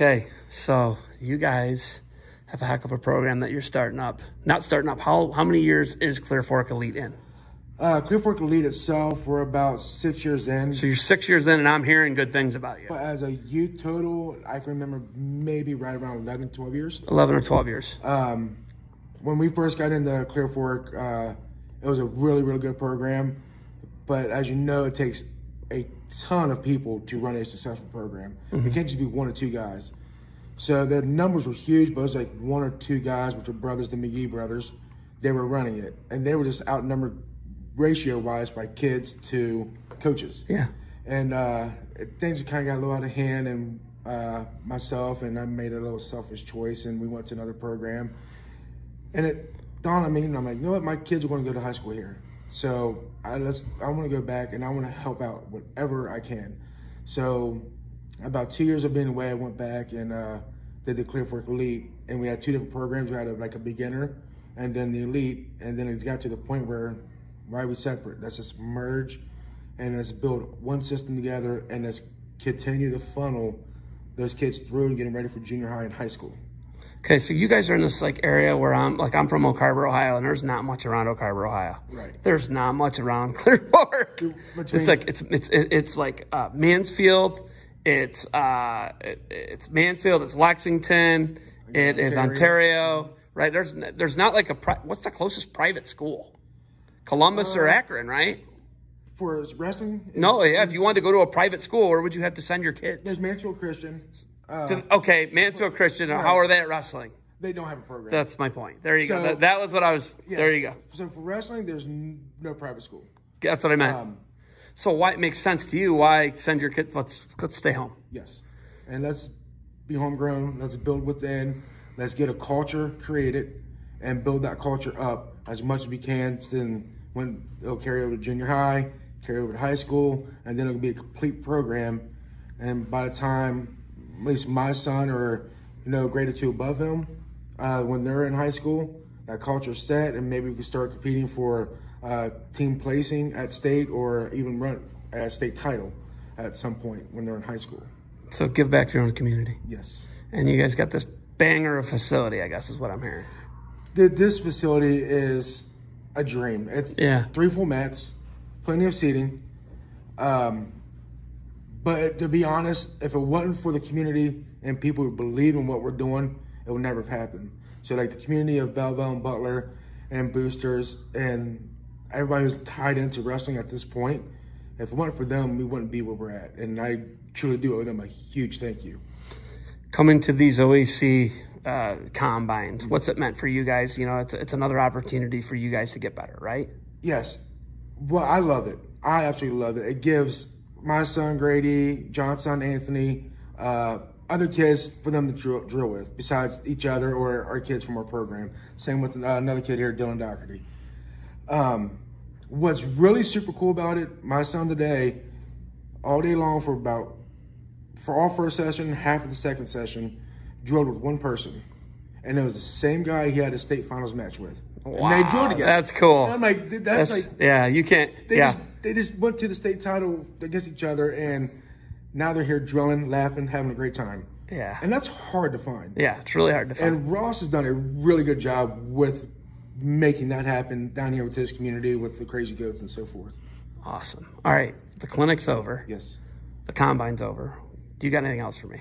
Okay, so you guys have a heck of a program that you're starting up. Not starting up. How how many years is Clear Fork Elite in? Uh, Clear Fork Elite itself, we're about six years in. So you're six years in, and I'm hearing good things about you. But as a youth total, I can remember maybe right around 11, 12 years. 11 or 12 years. Um, when we first got into Clear Fork, uh, it was a really, really good program. But as you know, it takes a ton of people to run a successful program. Mm-hmm. It can't just be one or two guys. So the numbers were huge, but it was like one or two guys, which were brothers, the McGee brothers. They were running it, and they were just outnumbered ratio-wise by kids to coaches. Yeah. And uh, things kind of got a little out of hand, and uh, myself and I made a little selfish choice, and we went to another program. And it dawned on me, and I'm like, you know what, my kids are going to go to high school here. So I let's I want to go back and I want to help out whatever I can. So about two years of being away, I went back and uh, did the Clear Fork Elite, and we had two different programs. We had a, like a beginner, and then the elite, and then it got to the point where why are we separate? Let's just merge, and let's build one system together, and let's continue to funnel those kids through and get them ready for junior high and high school. Okay, so you guys are in this like area where I'm like I'm from Oak Harbor, Ohio, and there's not much around Oak Harbor, Ohio. Right. There's not much around Clear Fork. It's like it's it's it's like uh, Mansfield. It's uh it, it's Mansfield. It's Lexington. It is Ontario. Ontario. Right. There's there's not like a pri- what's the closest private school? Columbus or Uh, Akron, right? For wrestling, No, yeah. If you wanted to go to a private school, where would you have to send your kids? there's Mansfield Christian. Uh, To- okay, Mansfield Christian. How are they at wrestling? they don't have a program. That's my point. There you go. That, that was what I was. Yes. There you go. So for wrestling, there's no private school. That's what I meant. Um, so why it makes sense to you? Why send your kids? Let's let's stay home. yes, and let's be homegrown. Let's build within. Let's get a culture created and build that culture up as much as we can. Then when it'll carry over to junior high, carry over to high school, and then it'll be a complete program. And by the time at least my son or you know grade or two above him, uh, when they're in high school, that culture's set, and maybe we can start competing for uh, team placing at state or even run a state title at some point when they're in high school. So give back to your own community. Yes. And you guys got this banger of facility. I guess is what I'm hearing. Th- This facility is a dream. It's Yeah. three full mats, plenty of seating. Um, but to be honest, if it wasn't for the community and people who believe in what we're doing, it would never have happened. So like the community of Bellville and Butler and boosters and everybody who's tied into wrestling at this point, if it wasn't for them, we wouldn't be where we're at. And I truly do owe them a huge thank you. Coming to these OAC uh, combines, what's it meant for you guys? You know, it's it's another opportunity for you guys to get better, right? Yes. Well, I love it. I absolutely love it. It gives my son Grady, John's son Anthony, uh, other kids for them to drill, drill with, besides each other or our kids from our program. Same with uh, another kid here, Dylan Doherty. Um, what's really super cool about it, my son today, all day long for about, for all first session, half of the second session, drilled with one person. And it was the same guy he had a state finals match with. and they Wow, drilled together. that's cool. And I'm like, that's, That's, like, yeah, you can't. they yeah, just they just went to the state title against each other, and now they're here drilling, laughing, having a great time. yeah, And that's hard to find. yeah. It's really hard to find. And Ross has done a really good job with making that happen down here with his community, with the crazy goats and so forth. awesome. All right, the clinic's over. Yes. The combine's over. Do you got anything else for me?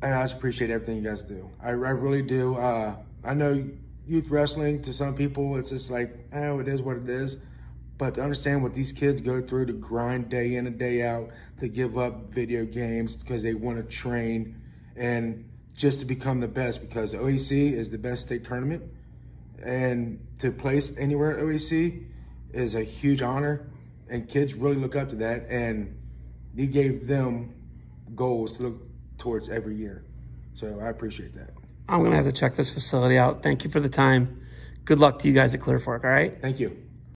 And I just appreciate everything you guys do. I, I really do. Uh, I know youth wrestling to some people, it's just like, oh, it is what it is. But to understand what these kids go through to grind day in and day out, to give up video games because they want to train and just to become the best because OAC is the best state tournament. And to place anywhere at OAC is a huge honor. And kids really look up to that. And you gave them goals to look towards every year. So I appreciate that. I'm gonna have to check this facility out. Thank you for the time. Good luck to you guys at Clear Fork. All right. Thank you.